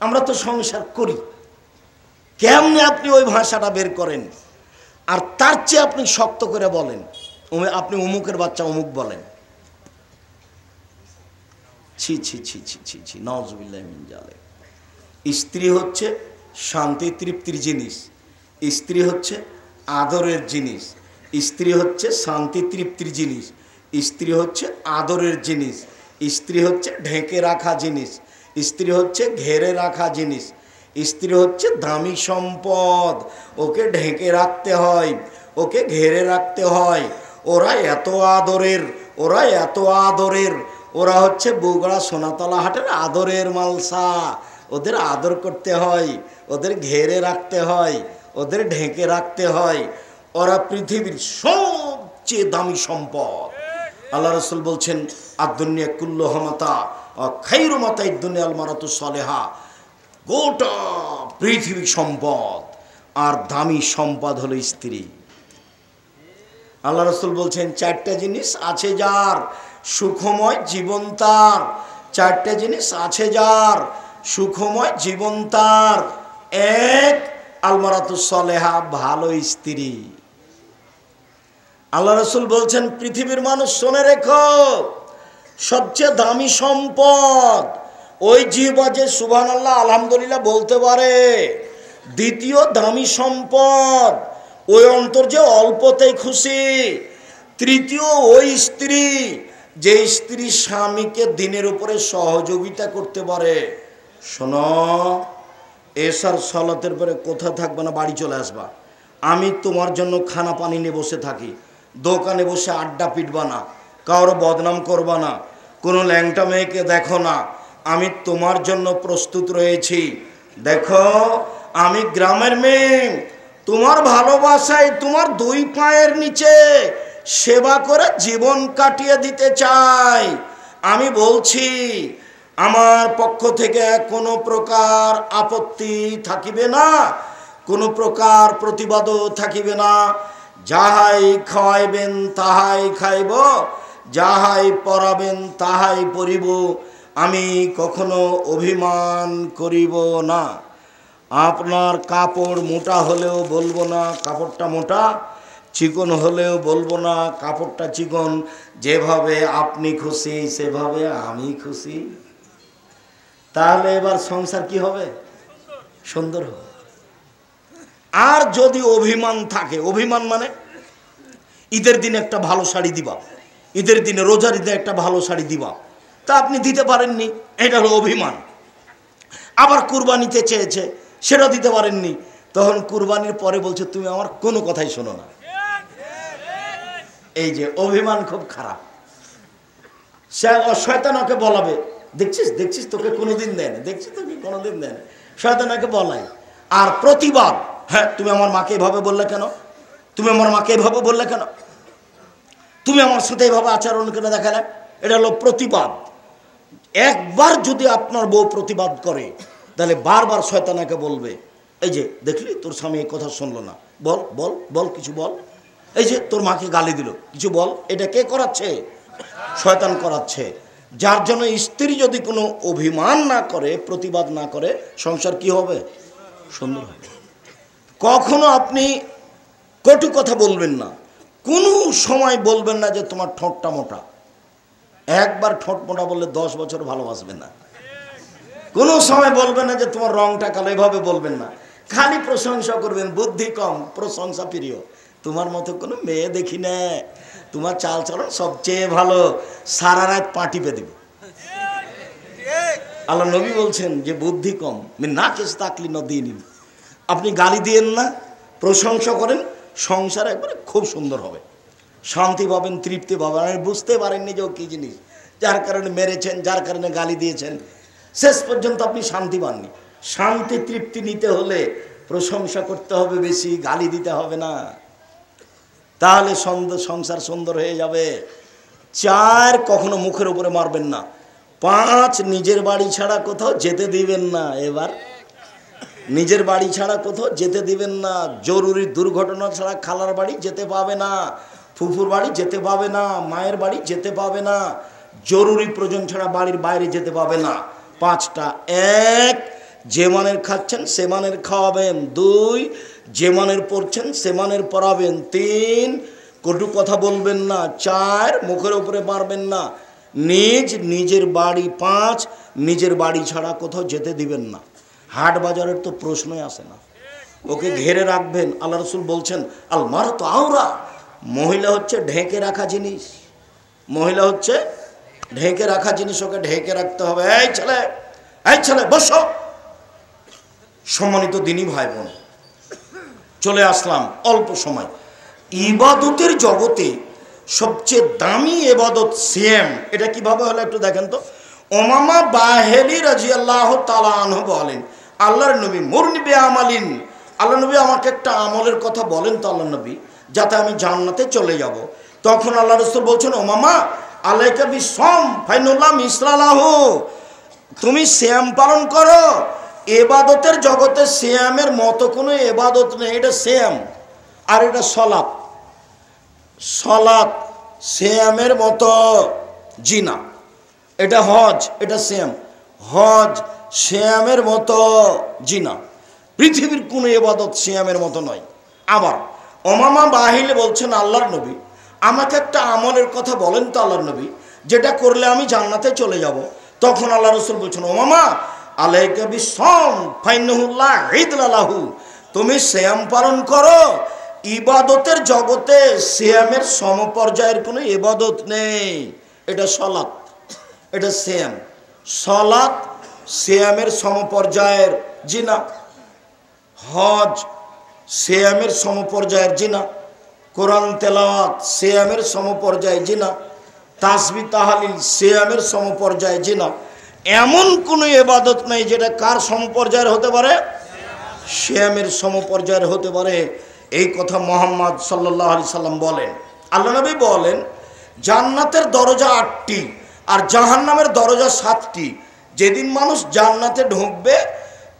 আমরা তো সংসার করি। কেমনে আপনি ওই ভাষাটা বের করেন? আর তার চেয়ে আপনি শক্ত করে বলেন। আপনি অমুকের বাচ্চা অমুক বলেন। ছি ছি ছি ছি ছি ছি নজবিল্লাহ স্ত্রী হচ্ছে শান্তি তৃপ্তির জিনিস। স্ত্রী হচ্ছে আদরের জিনিস। স্ত্রী হচ্ছে শান্তি তৃপ্তির জিনিস। স্ত্রী হচ্ছে আদরের জিনিস। স্ত্রী হচ্ছে ঢেকে রাখা জিনিস। স্ত্রী হচ্ছে ঘেরে রাখা জিনিস। স্ত্রী হচ্ছে দামি সম্পদ। ওকে ঢেকে রাখতে হয়। ওকে ঘেরে রাখতে হয়। ওরা এত আদরের, ওরা এত আদরের। ওরা হচ্ছে বগুড়া সোনাতলা হাটের আদরের মালসা। ওদের আদর করতে হয়, ওদের ঘেরে রাখতে হয়, ওদের ঢেকে রাখতে হয়। ওরা পৃথিবীর সবচেয়ে দামি সম্পদ। আল্লাহ রসুল বলছেন আদুনিয়া কুল্ল হমাতা খাইরু মাতা ইদুনিয়া আল মারাতু সলেহা। গোটা পৃথিবী সম্পদ, আর দামি সম্পদ হলো স্ত্রী। আল্লাহ রসুল বলছেন, চারটা জিনিস আছে যার সুখময় জীবন তার। চারটে জিনিস আছে যার সুখময় জীবন তার। এক আলমারাতুসলেহা ভালো স্ত্রী। আল্লাহ রসুল বলছেন, পৃথিবীর মানুষ শোনে রেখো। সবচেয়ে দামি সম্পদ। ওই জিহবা যে সুবহান আল্লাহ আলহামদুলিল্লাহ বলতে পারে। দ্বিতীয় দামি সম্পদ, ওই অন্তর যে অল্পতেই খুশি। তৃতীয়, ওই স্ত্রী, যে স্ত্রী স্বামীকে দিনের উপরে সহযোগিতা করতে পারে। শোনো, এসার সলাতের পরে কোথা থাকবে না, বাড়ি চলে আসবা। আমি তোমার জন্য খানা পানি নিয়ে বসে থাকি। দোকানে বসে আড্ডা পিটবা না। কারও বদনাম করবা না। কোনো ল্যাংটা মেয়েকে দেখো না। আমি তোমার জন্য প্রস্তুত রয়েছি। দেখো, আমি গ্রামের মেয়ে। তোমার ভালোবাসায় তোমার দুই পায়ের নিচে সেবা করে জীবন কাটিয়ে দিতে চাই। আমি বলছি, আমার পক্ষ থেকে কোনো প্রকার আপত্তি থাকিবে না। কোনো প্রকার প্রতিবাদও থাকিবে না। যাহাই খাওয়াইবেন তাহাই খাইব। যাহাই পরাবেন তাহাই পরিব, আমি কখনো অভিমান করিব না। আপনার কাপড় মোটা হলেও বলব না, কাপড়টা মোটা, চিকন হলেও বলব না, কাপড়টা চিকন, যেভাবে আপনি খুশি, সেভাবে আমি খুশি। তাহলে এবার সংসার কি হবে? সুন্দর হবে। আর যদি অভিমান থাকে, অভিমান মানে ঈদের দিন একটা ভালো শাড়ি দিবা। ঈদের দিনে রোজার ঈদে একটা ভালো শাড়ি দিবা। তা আপনি দিতে পারেননি, এটা হলো অভিমান। আবার কুরবানিতে চেয়েছে সেটা দিতে পারেননি। তখন কুরবানির পরে বলছে, তুমি আমার কোনো কথাই শোনো না। এই যে অভিমান খুব খারাপ। সে শয়তানকে বলাবে, দেখছিস দেখছিস তোকে কোনোদিন দেয় না, দেখছিস তোকে কোনোদিন দেয় না। শয়তানকে বলাই আর প্রতিবাদ হ্যাঁ তুমি আমার মাকে এভাবে বললে কেন? তুমি আমার মাকে এভাবে বললে কেন? তুমি আমার সাথে এভাবে আচরণ করে দেখালে, এটা হলো প্রতিবাদ। একবার যদি আপনার বউ প্রতিবাদ করে, তাহলে বারবার শয়তানাকে বলবে, এই যে, দেখলি? তোর স্বামী এই কথা শুনলো না। বল বল বল, কিছু বল। এই যে, তোর মাকে গালি দিল। কিছু বল। এটা কে করাচ্ছে? শয়তান করাচ্ছে। যার জন্য স্ত্রী যদি কোনো অভিমান না করে, প্রতিবাদ না করে, সংসার কি হবে? সুন্দর হবে। কখনো আপনি কটু কথা বলবেন না। কোনো সময় বলবেন না যে তোমার ঠোঁটটা মোটা। একবার ঠোঁট মোটা বললে দশ বছর ভালোবাসবে না। কোনো সময় বলবেন না যে তোমার রংটা কালো, এভাবে বলবেন না। খালি প্রশংসা করবেন, বুদ্ধি কম, প্রশংসা প্রিয়। তোমার মতো কোনো মেয়ে দেখি না। তোমার চাল চলন সবচেয়ে ভালো, সারা রাত পাটিপে দিব। আল্লাহ নবী বলছেন যে বুদ্ধি কম। না কেস তাকলি নদী নিন। আপনি গালি দিয়েন না, প্রশংসা করেন সংসার একবারে খুব সুন্দর হবে। শান্তি পাবেন, তৃপ্তি পাবেন। আপনি বুঝতে পারেননি যে ও কী জিনিস। যার কারণে মেরেছেন, যার কারণে গালি দিয়েছেন। শেষ পর্যন্ত আপনি শান্তি পাননি। শান্তি, তৃপ্তি নিতে হলে প্রশংসা করতে হবে বেশি, গালি দিতে হবে না। তাহলে সংসার সুন্দর হয়ে যাবে। চার কখনো মুখের উপরে মারবেন না। পাঁচ, নিজের বাড়ি ছাড়া কোথাও যেতে দিবেন না। এবার নিজের বাড়ি ছাড়া কোথাও যেতে দিবেন না। জরুরি দুর্ঘটনা ছাড়া খালার বাড়ি যেতে পাবে না, ফুফুর বাড়ি যেতে পাবে না, মায়ের বাড়ি যেতে পাবে না, জরুরি প্রয়োজন ছাড়া বাড়ির বাইরে যেতে পাবে না। পাঁচটা। এক, যে মানের খাচ্ছেন সে মানের খাওয়াবেন। দুই, যে মানের পড়ছেন সে মানের পড়াবেন তিন, কটু কথা বলবেন না। চার, মুখের উপরে পারবেন না। নিজ, নিজের বাড়ি পাঁচ, নিজের বাড়ি ছাড়া কোথাও যেতে দিবেন না। হাট বাজারের তো প্রশ্নই আসে না। ওকে ঘেরে রাখবেন। আল্লাহ রসুল বলছেন আলমার তো আওরা। মহিলা হচ্ছে ঢেকে রাখা জিনিস। মহিলা হচ্ছে ঢেকে রাখা জিনিস ওকে ঢেকে রাখতে হবে। এই ছেলে এই ছেলে, বসো। সম্মানিত দিনই ভাই বোন চলে আসলাম অল্প সময়। ইবাদতের জগতে সবচেয়ে দামি এবাদত সিএম এটা কীভাবে হলো একটু দেখেন তো? ওমামা বাহেলি রাজি আল্লাহ তালাহ বলেন আল্লাহর নবী মুরনিবে আমালিন আল্লাহ নবী আমাকে একটা আমলের কথা বলেন তো আল্লাহ নবী, যাতে আমি জান্নাতে চলে যাব। তখন আল্লাহ রসুল বলছেন ওমামা আল্লাহকে বিশ্বম ফাইনুল্লাহ মিসলালাহ। তুমি শ্যাম পালন করো। এবাদতের জগতে শ্যামের মতো কোনো এবাদত নেই, এটা শ্যাম আর এটা সলাপ সলাপ শ্যামের মতো জিনা। এটা হজ, এটা শ্যাম হজ শ্যামের মতো জিনা পৃথিবীর কোনো এবাদত শ্যামের মতো নয়। আবার অমামা বাহিলে বলছেন আল্লাহর নবী, আমাকে একটা আমলের কথা বলেন তো আল্লাহর নবী, যেটা করলে আমি জান্নাতে চলে যাব। তখন আল্লাহ রসুল বলছেন, ওমামা, আলাইকে বিশ্বম ফাইনুল্লাহ হিদলাহু তুমি শ্যাম পালন করো, ইবাদতের জগতে শ্যামের সমপর্যায়ের কোনো ইবাদত নেই। এটা সলাৎ, এটা শ্যাম। সলাৎ শ্যামের সমপর্যায়ের জিনা। হজ শ্যামের সমপর্যায়ের জিনা। কোরআন তেলাওয়াত শ্যামের সমপর্যায় জিনা। তাসবি তাহালিল শ্যামের সমপর্যায় জিনা। এমন কোনো এবাদত নেই যেটা কার সমপর্যায়ের হতে পারে? শ্যামের সমপর্যায়ের হতে পারে। এই কথা মোহাম্মদ সাল্লাহ আলি সাল্লাম বলেন। আল্লাহ নবী বলেন, জান্নাতের দরজা আটটি আর জাহান্নামের দরজা সাতটি। যেদিন মানুষ জান্নাতে ঢুকবে,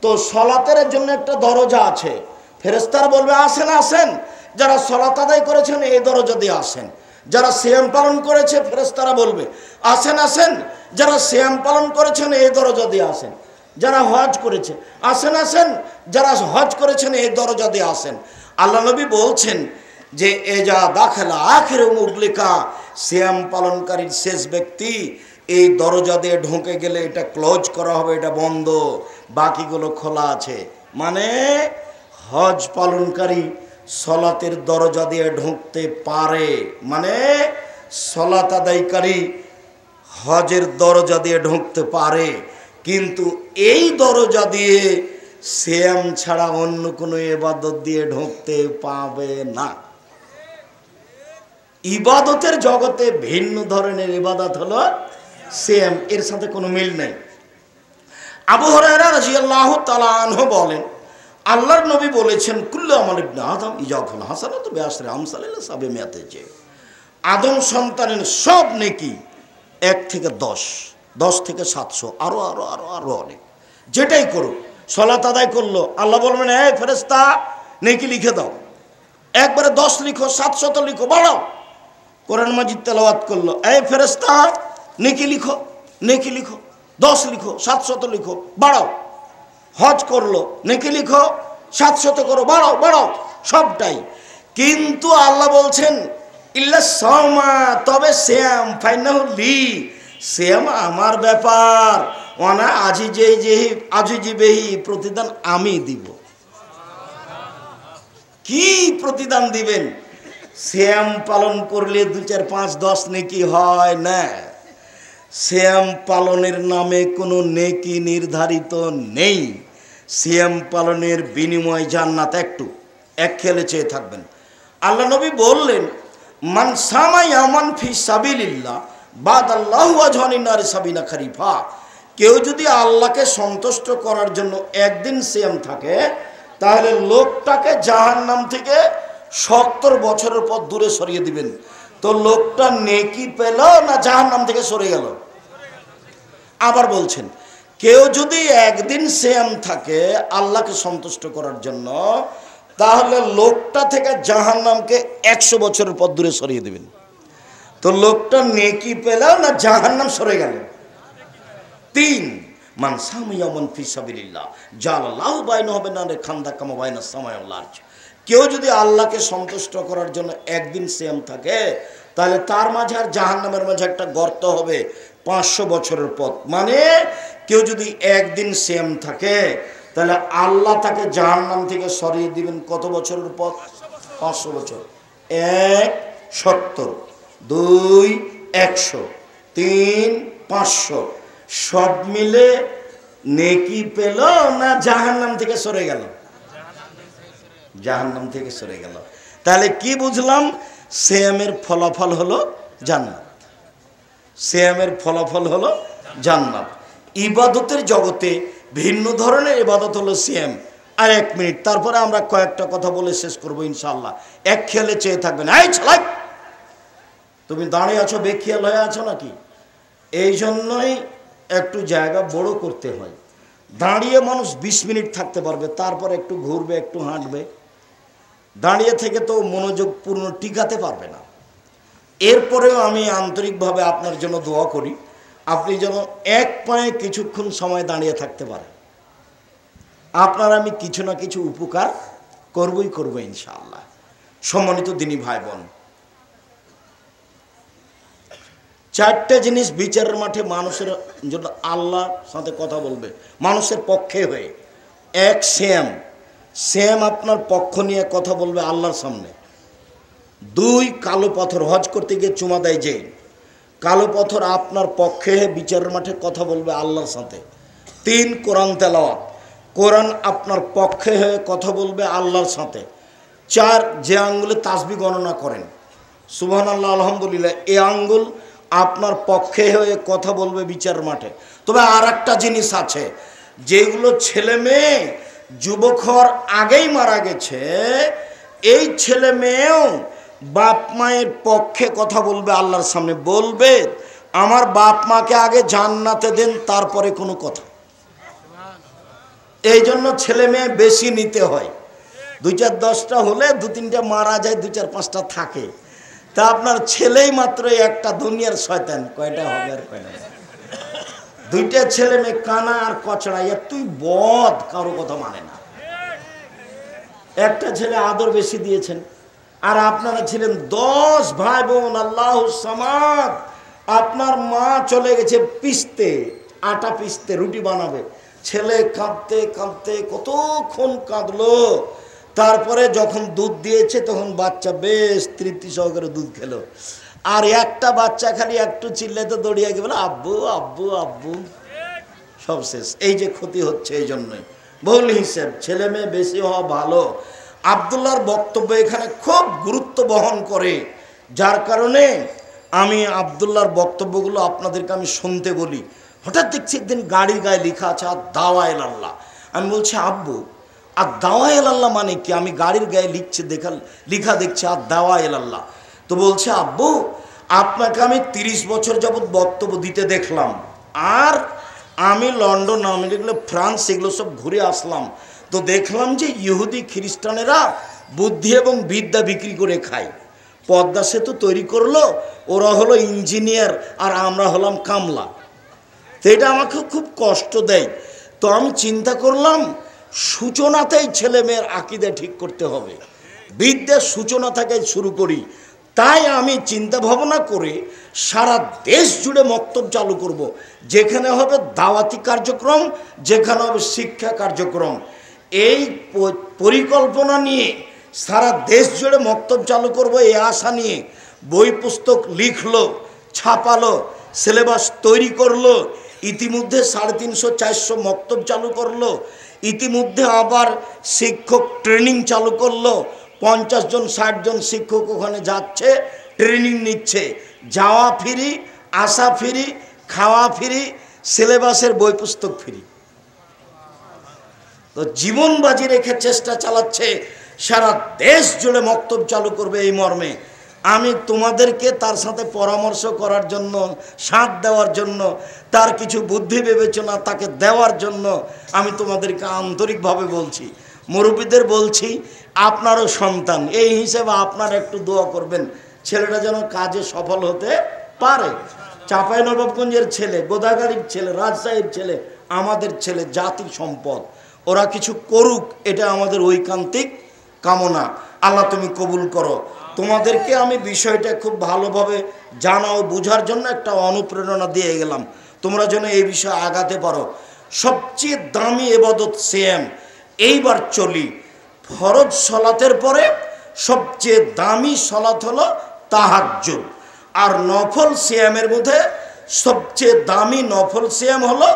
তো সলাতের জন্য একটা দরজা আছে। ফেরেস্তার বলবে, আসেন আসেন। যারা সলাত আদায় করেছেন, এই দরজা দিয়ে আসেন। যারা শ্যাম পালন করেছে ফেরেস্তারা বলবে, আসেন আসেন। যারা শ্যাম পালন করেছেন, এই দরজা দিয়ে আসেন। যারা হজ করেছে, আসেন আসেন। যারা হজ করেছেন, এই দরজা দিয়ে আসেন। আল্লাহ নবী বলছেন যে, এ যা দাখেলা আখের মুগলিকা শ্যাম পালনকারীর শেষ ব্যক্তি এই দরজা দিয়ে ঢুকে গেলে এটা ক্লোজ করা হবে, এটা বন্ধ, বাকিগুলো খোলা আছে। মানে হজ পালনকারী সলাতের দরজা দিয়ে ঢুকতে পারে। মানে সলাত আদায়কারী হজের দরজা দিয়ে ঢুকতে পারে। কিন্তু এই দরজা দিয়ে শ্যাম ছাড়া অন্য কোনো এবাদত দিয়ে ঢুকতে পাবে না। ইবাদতের জগতে ভিন্ন ধরনের ইবাদত হলো শ্যাম এর সাথে কোনো মিল নেই। আবু হরাইরা রাজিয়াল্লাহ তালা আনহ বলেন, আল্লাহর নবী বলেছেন, কুল্লু আমার ইবনে আদম ইজাফুল হাসানা তো বেআসরে আমসালিল্লা সাবে মেয়াতে যে আদম সন্তানের সব নেকি এক থেকে দশ দশ থেকে সাতশো আরও আরও আরও আরও অনেক। যেটাই করুক সলাত আদায় করল, আল্লাহ বলবেন, এই ফেরেস্তা নেকি লিখে দাও। একবারে দশ লিখো, সাতশত লিখো, বাড়াও। কোরআন মাজিদ তেলাওয়াত করল, এই ফেরেস্তা নেকি লিখো নেকি লিখো, দশ লিখো, সাতশত লিখো, বাড়াও। হজ করল, নেকি লিখো, সাতশত করো, বাড়াও বাড়াও, সবটাই। কিন্তু আল্লাহ বলছেন, ইল্লা তবে শ্যাম ফাইনালি শ্যাম আমার ব্যাপার। ওনা আজি যে যেহি আজি জিবেহি প্রতিদান আমি দিব। কি প্রতিদান দিবেন? শ্যাম পালন করলে দু চার পাঁচ দশ নেকি হয়, না। শ্যাম পালনের নামে কোনো নেকি নির্ধারিত নেই। শ্যাম পালনের বিনিময় জান্নাত একটু, এক খেলে চেয়ে থাকবেন। আল্লাহ নবী বললেন, মান সামাই আমান ফি সাবিলিল্লাহ বাদ আল্লাহ আজহানিনার সাবিনা খারিফা। কেউ যদি আল্লাহকে সন্তুষ্ট করার জন্য একদিন সিয়াম থাকে, তাহলে লোকটাকে জাহান নাম থেকে সত্তর বছরের পর দূরে সরিয়ে দিবেন। তো লোকটা নেকি পেল না জাহান নাম থেকে সরে গেল? আবার বলছেন, কেউ যদি একদিন সেম থাকে আল্লাহকে সন্তুষ্ট করার জন্য, তাহলে লোকটা থেকে জাহান নামকে একশো বছরের পর দূরে সরিয়ে দেবেন। তো লোকটা নেকি পেল না জাহান নাম সরে গেল? তিন, মান সামিয়ামন ফি সাবিলিল্লাহ জালাল্লাহ বাইন হবে না রে খান্দা কামা বাইনা সামায়াল্লাহ কেউ যদি আল্লাহকে সন্তুষ্ট করার জন্য একদিন সেম থাকে, তাহলে তার মাঝে আর জাহান্নামের মাঝে একটা গর্ত হবে পাঁচশো বছরের পথ। মানে কেউ যদি একদিন সেম থাকে, তাহলে আল্লাহ তাকে জাহান্নাম থেকে সরিয়ে দিবেন কত বছরের পথ? পাঁচশো বছর। এক সত্তর, দুই একশো, তিন পাঁচশো। সব মিলে নেকি পেল না জাহান্নাম থেকে সরে গেল? জাহান্নাম থেকে সরে গেল। তাহলে কি বুঝলাম? সেমের ফলাফল হলো জান্নাত। সেমের ফলাফল হলো জান্নাত। ইবাদতের জগতে ভিন্ন ধরনের ইবাদত হলো সিএম আর এক মিনিট, তারপরে আমরা কয়েকটা কথা বলে শেষ করব ইনশাল্লাহ এক খেয়ালে চেয়ে থাকবেন, এই ছালাই তুমি দাঁড়িয়ে আছো, বেখিয়াল হয়ে আছো নাকি? এই জন্যই একটু জায়গা বড় করতে হয়। দাঁড়িয়ে মানুষ বিশ মিনিট থাকতে পারবে, তারপর একটু ঘুরবে, একটু হাঁটবে। দাঁড়িয়ে থেকে তো মনোযোগ পূর্ণ টিকাতে পারবে না। এরপরেও আমি আন্তরিকভাবে আপনার জন্য দোয়া করি, আপনি যেন এক পায়ে কিছুক্ষণ সময় দাঁড়িয়ে থাকতে পারেন। আপনার আমি কিছু না কিছু উপকার করবই করব ইনশাআল্লাহ। সম্মানিত দিনী ভাই বোন চারটে জিনিস বিচারের মাঠে মানুষের জন্য আল্লাহ সাথে কথা বলবে, মানুষের পক্ষে হয়ে। এক, শ্যাম। শ্যাম আপনার পক্ষ নিয়ে কথা বলবে আল্লাহর সামনে। দুই, কালো পাথর, হজ করতে গিয়ে চুমা দেয় যে কালো পাথর আপনার পক্ষে বিচারের মাঠে কথা বলবে আল্লাহর সাথে। তিন, কোরআন তেলাওয়াত। কোরআন আপনার পক্ষে হয়ে কথা বলবে আল্লাহর সাথে। চার, যে আঙ্গুলে তাসবি গণনা করেন। সুবহান আল্লাহ আলহামদুলিল্লাহ, এ আঙ্গুল আপনার পক্ষে হয়ে কথা বলবে বিচার মাঠে। তবে আর একটা জিনিস আছে, যেগুলো ছেলে মেয়ে যুবক হওয়ার আগেই মারা গেছে, এই ছেলে মেয়েও বাপ মায়ের পক্ষে কথা বলবে, আল্লাহর সামনে বলবে, আমার বাপ মাকে আগে জান্নাতে দেন, তারপরে কোনো কথা। এই জন্য ছেলে মেয়ে বেশি নিতে হয়। দুই চার দশটা হলে দু তিনটা মারা যায় দু চার পাঁচটা থাকে। তা আপনার ছেলেই মাত্র একটা দুনিয়ার শয়তান, কয়টা হবে আর কয়টা? দুইটা ছেলে মেয়ে কানা আর কচড়া এ তুই বদ কারও কথা মানে না। একটা ছেলে আদর বেশি দিয়েছেন, আর আপনারা ছিলেন দশ ভাই বোন আল্লাহ আপনার মা চলে গেছে পিসতে, আটা পিসতে, রুটি বানাবে। ছেলে কাঁদতে কাঁদতে কতক্ষণ কাঁদলো। তারপরে যখন দুধ দিয়েছে, তখন বাচ্চা বেশ তৃপ্তি সহকারে দুধ খেলো। আর একটা বাচ্চা খালি একটু চিল্লাতে দৌড়িয়ে গিয়ে বলে আব্বু আব্বু আব্বু। সব শেষ। এই যে ক্ষতি হচ্ছে এই জন্যই। বহুল হিসেব, ছেলে মেয়ে বেশি হওয়া ভালো। আবদুল্লাহর বক্তব্য এখানে খুব গুরুত্ব বহন করে। যার কারণে আমি আবদুল্লাহর বক্তব্যগুলো আপনাদেরকে আমি শুনতে বলি। হঠাৎ দেখছি একদিন গাড়ির গায়ে লেখা আছে, আর দাওয়া এল আল্লাহ। আমি বলছি, আব্বু, আর দাওয়া এল আল্লাহ মানে কি? আমি গাড়ির গায়ে লিখছে, দেখা, লিখা দেখছি, আর দাওয়া এল আল্লাহ। তো বলছে, আব্বু আপনাকে আমি তিরিশ বছর যাবৎ বক্তব্য দিতে দেখলাম। আর আমি লন্ডন, আমেরিকা, ফ্রান্স এগুলো সব ঘুরে আসলাম। তো দেখলাম যে ইহুদি খ্রিস্টানেরা বুদ্ধি এবং বিদ্যা বিক্রি করে খায়। পদ্মা সেতু তৈরি করল, ওরা হলো ইঞ্জিনিয়ার আর আমরা হলাম কামলা। তো এটা আমাকে খুব কষ্ট দেয়। তো আমি চিন্তা করলাম, সূচনাতেই ছেলে মেয়ের আকিদে ঠিক করতে হবে। বিদ্যার সূচনা থেকে শুরু করি। তাই আমি চিন্তা ভাবনা করে সারা দেশ জুড়ে মক্তব চালু করব। যেখানে হবে দাওয়াতি কার্যক্রম, যেখানে হবে শিক্ষা কার্যক্রম এই পরিকল্পনা নিয়ে সারা দেশ জুড়ে মক্তব চালু করব এই আশা নিয়ে বই পুস্তক লিখলো, ছাপালো, সিলেবাস তৈরি করল, ইতিমধ্যে সাড়ে তিনশো চারশো মক্তব চালু করল, ইতিমধ্যে আবার শিক্ষক ট্রেনিং চালু করল পঞ্চাশ জন, ষাট জন শিক্ষক ওখানে যাচ্ছে ট্রেনিং নিচ্ছে। যাওয়া ফিরি, আসা ফিরি, খাওয়া ফিরি সিলেবাসের বই পুস্তক ফিরি। তো জীবন বাজি রেখে চেষ্টা চালাচ্ছে, সারা দেশ জুড়ে মক্তব চালু করবে এই মর্মে। আমি তোমাদেরকে তার সাথে পরামর্শ করার জন্য, সাথ দেওয়ার জন্য, তার কিছু বুদ্ধি বিবেচনা তাকে দেওয়ার জন্য আমি তোমাদেরকে আন্তরিকভাবে বলছি। মুরব্বীদের বলছি, আপনারও সন্তান। এই হিসেবে আপনারা একটু দোয়া করবেন। ছেলেটা যেন কাজে সফল হতে পারে। চাঁপাই নবাবগঞ্জের ছেলে গোদাগাড়ির ছেলে, রাজশাহীর ছেলে, আমাদের ছেলে জাতির সম্পদ। ওরা কিছু করুক, এটা আমাদের ঐকান্তিক কামনা। আল্লাহ তুমি কবুল করো। তোমাদেরকে আমি বিষয়টা খুব ভালোভাবে জানাও, বোঝার জন্য একটা অনুপ্রেরণা দিয়ে গেলাম। তোমরা যেন এই বিষয়ে আগাতে পারো। সবচেয়ে দামি এবাদত সেম। এইবার চলি। ফরজ সলাতের পরে সবচেয়ে দামি সলাত হলো তাহাজ্জুদ। আর নফল সিয়ামের মধ্যে সবচেয়ে দামি নফল সিয়াম হলো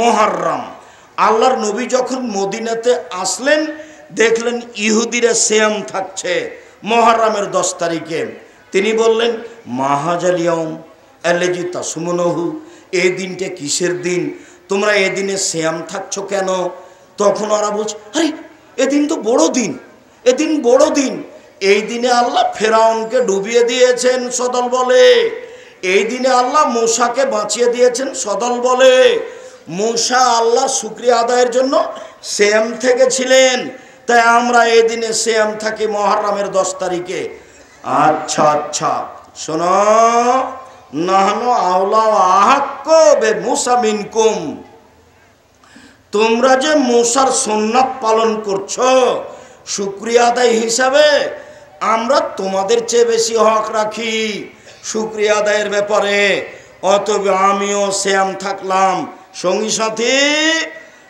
মহারম আল্লাহর নবী যখন মদিনাতে আসলেন, দেখলেন ইহুদিরা সিয়াম থাকছে মহারামের দশ তারিখে। তিনি বললেন মাহাজালিয়ম এলেজি তাসুমনহু এই দিনটা কিসের দিন? তোমরা এদিনে শ্যাম থাকছো কেন? তখন ওরা বলছে, আরে, এদিন তো বড় দিন, এদিন বড় দিন। এই দিনে আল্লাহ ফেরাউনকে ডুবিয়ে দিয়েছেন সদল বলে। এই দিনে আল্লাহ মূসাকে বাঁচিয়ে দিয়েছেন সদল বলে। মূসা আল্লাহ শুক্রিয়া আদায়ের জন্য শ্যাম থেকে ছিলেন। তাই আমরা এই দিনে শ্যাম থাকি মহারামের দশ তারিখে। আচ্ছা আচ্ছা শোনো। নাহনো আওলা আহাক্য বে মুসা মিনকুম। তোমরা যে মূসার সোননাথ পালন করছ, শুক্রিয়া আদায় হিসাবে আমরা তোমাদের চেয়ে বেশি হক রাখি। শুক্রিয়া আদায়ের ব্যাপারে। অতবে আমিও শ্যাম থাকলাম। সঙ্গী সাথী,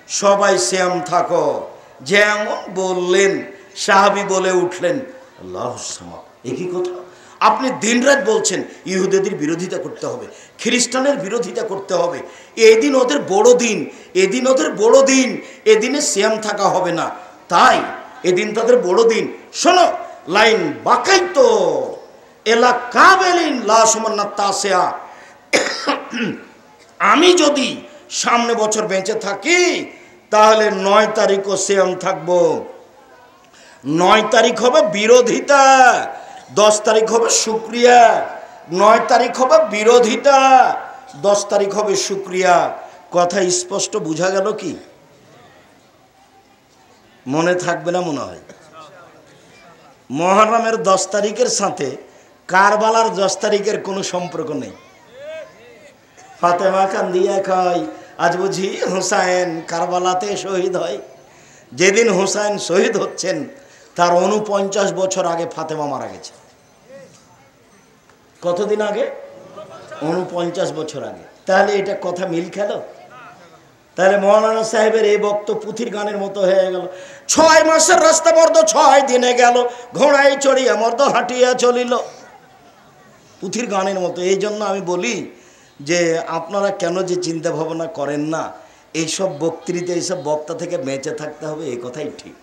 সবাই শ্যাম থাকো। যেমন বললেন, সাহাবি বলে উঠলেন, আল্লাহ সামা একই কথা? আপনি দিনরাত বলছেন, ইহুদেদের বিরোধিতা করতে হবে, খ্রিস্টানের বিরোধিতা করতে হবে। এদিন ওদের বড় দিন, এদিন ওদের বড় দিন, এদিনে শ্যাম থাকা হবে না। তাই এদিন তাদের বড় দিন। শোনো, লাইন বাকাই তো এলা কাবেলিন লাসমান্না আমি যদি সামনে বছর বেঁচে থাকি, তাহলে নয় তারিখও শ্যাম থাকব। নয় তারিখ হবে বিরোধিতা। দশ তারিখ হবে শুক্রিয়া, নয় তারিখ হবে বিরোধিতা, দশ তারিখ হবে শুক্রিয়া। কথা স্পষ্ট বোঝা গেল কি? মনে থাকবে না মনে হয়। মহারামের দশ তারিখের সাথে কারবালার দশ তারিখের কোনো সম্পর্ক নেই। ফাতেমা কান্দিয়া খায়, আজ বুঝি হুসাইন কারবালাতে শহীদ হয়। যেদিন হুসাইন শহীদ হচ্ছেন তার উনপঞ্চাশ বছর আগে ফাতেমা মারা গেছে। কতদিন আগে? উনপঞ্চাশ বছর আগে। তাহলে এটা কথা মিল খেল? তাহলে মৌলানা সাহেবের এই বক্ত পুথির গানের মতো হয়ে গেল। ছয় মাসের রাস্তা মর্দ ছয় দিনে গেল। ঘোড়ায় চড়িয়া মর্দ হাঁটিয়া চলিল। পুথির গানের মতো। এই জন্য আমি বলি যে আপনারা কেন যে চিন্তা ভাবনা করেন না, এইসব বক্তৃতা এইসব বক্তা থেকে বেঁচে থাকতে হবে, এই কথাই ঠিক।